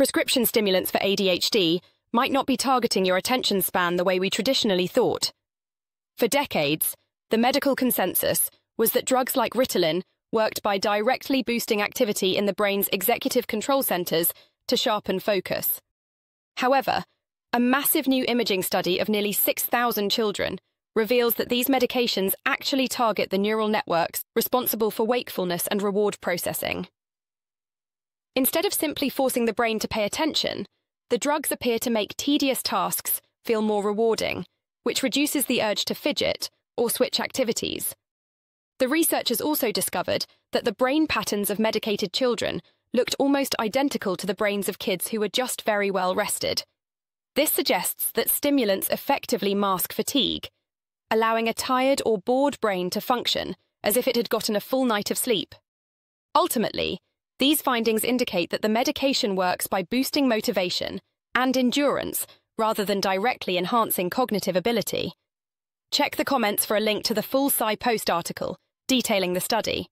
prescription stimulants for ADHD might not be targeting your attention span the way we traditionally thought. For decades, the medical consensus was that drugs like Ritalin worked by directly boosting activity in the brain's executive control centers to sharpen focus. However, a massive new imaging study of nearly 6,000 children reveals that these medications actually target the neural networks responsible for wakefulness and reward processing. Instead of simply forcing the brain to pay attention, the drugs appear to make tedious tasks feel more rewarding, which reduces the urge to fidget or switch activities. The researchers also discovered that the brain patterns of medicated children looked almost identical to the brains of kids who were just very well rested. This suggests that stimulants effectively mask fatigue, allowing a tired or bored brain to function as if it had gotten a full night of sleep. Ultimately, these findings indicate that the medication works by boosting motivation and endurance rather than directly enhancing cognitive ability. Check the comments for a link to the full PsyPost article detailing the study.